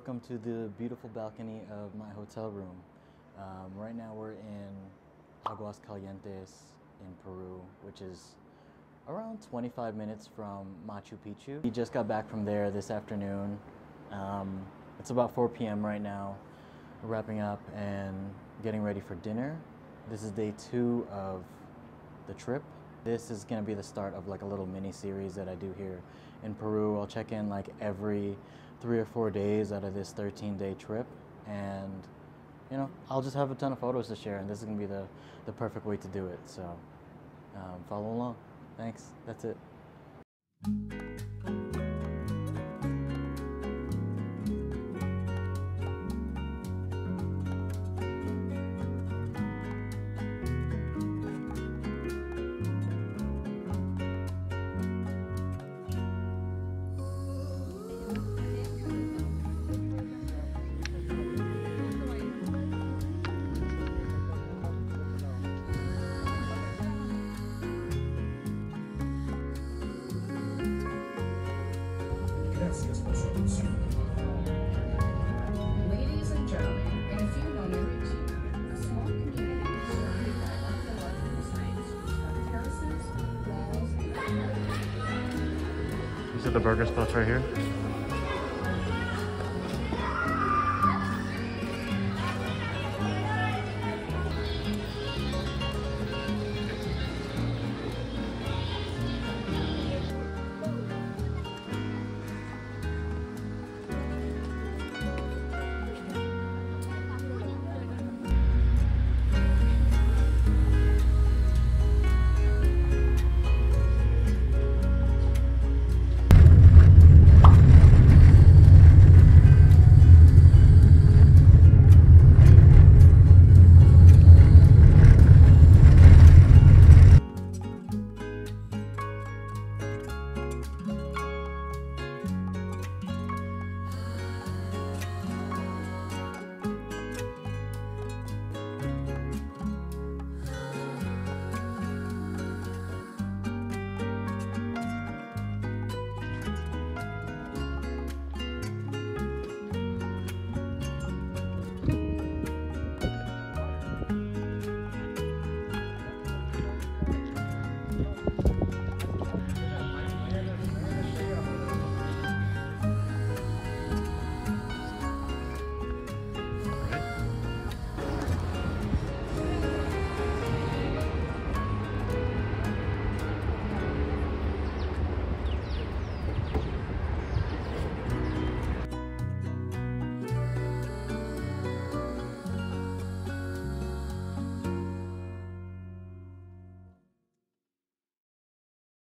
welcome to the beautiful balcony of my hotel room. Um, right now we're in Aguas Calientes in Peru, which is around 25 minutes from Machu Picchu. We just got back from there this afternoon. Um, it's about 4 p.m. right now. We're wrapping up and getting ready for dinner. This is day two of the trip. This is gonna be the start of like a little mini series that I do here in Peru. I'll check in like every three or four days out of this 13 day trip and you know I'll just have a ton of photos to share and this is gonna be the, the perfect way to do it. So um, follow along. Thanks. That's it. You said the burger spot's right here?